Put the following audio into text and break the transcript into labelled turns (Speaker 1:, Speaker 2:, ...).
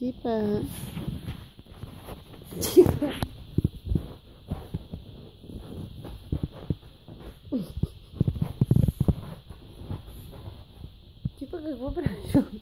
Speaker 1: Tipo. Tipo. Tipo, que eu vou pra junto.